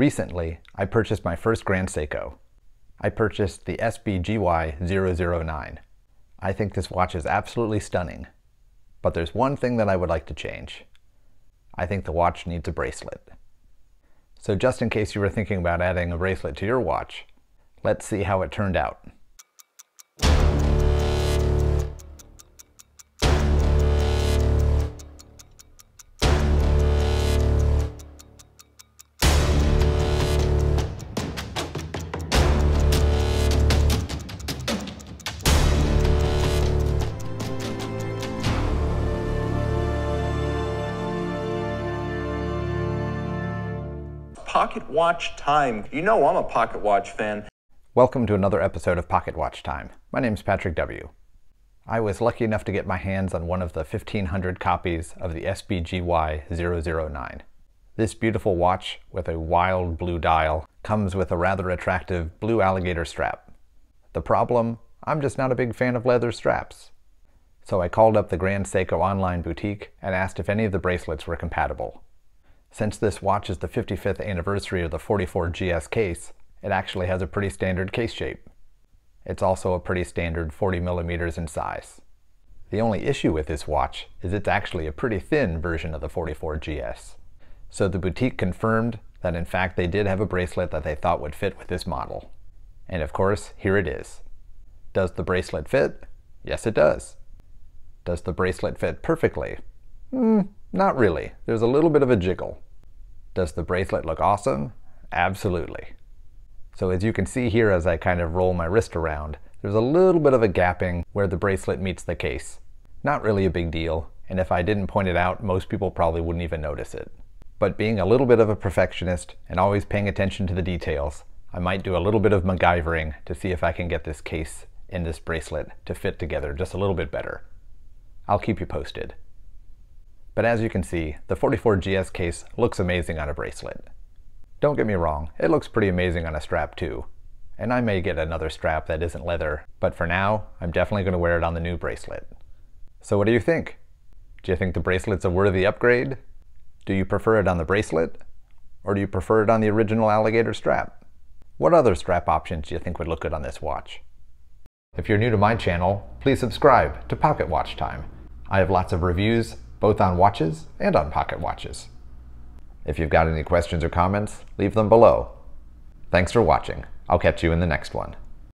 Recently, I purchased my first Grand Seiko. I purchased the SBGY009. I think this watch is absolutely stunning, but there's one thing that I would like to change. I think the watch needs a bracelet. So just in case you were thinking about adding a bracelet to your watch, let's see how it turned out. Pocket Watch time. You know I'm a Pocket Watch fan. Welcome to another episode of Pocket Watch Time. My name is Patrick W. I was lucky enough to get my hands on one of the 1500 copies of the SBGY 009. This beautiful watch with a wild blue dial comes with a rather attractive blue alligator strap. The problem? I'm just not a big fan of leather straps. So I called up the Grand Seiko online boutique and asked if any of the bracelets were compatible. Since this watch is the 55th anniversary of the 44GS case, it actually has a pretty standard case shape. It's also a pretty standard 40 millimeters in size. The only issue with this watch is it's actually a pretty thin version of the 44GS. So the boutique confirmed that in fact they did have a bracelet that they thought would fit with this model. And of course, here it is. Does the bracelet fit? Yes, it does. Does the bracelet fit perfectly? Hmm, not really. There's a little bit of a jiggle. Does the bracelet look awesome? Absolutely. So as you can see here as I kind of roll my wrist around, there's a little bit of a gapping where the bracelet meets the case. Not really a big deal, and if I didn't point it out, most people probably wouldn't even notice it. But being a little bit of a perfectionist and always paying attention to the details, I might do a little bit of MacGyvering to see if I can get this case and this bracelet to fit together just a little bit better. I'll keep you posted. But as you can see, the 44GS case looks amazing on a bracelet. Don't get me wrong, it looks pretty amazing on a strap too. And I may get another strap that isn't leather, but for now, I'm definitely going to wear it on the new bracelet. So what do you think? Do you think the bracelet's a worthy upgrade? Do you prefer it on the bracelet? Or do you prefer it on the original alligator strap? What other strap options do you think would look good on this watch? If you're new to my channel, please subscribe to Pocket Watch Time. I have lots of reviews, both on watches and on pocket watches. If you've got any questions or comments, leave them below. Thanks for watching. I'll catch you in the next one.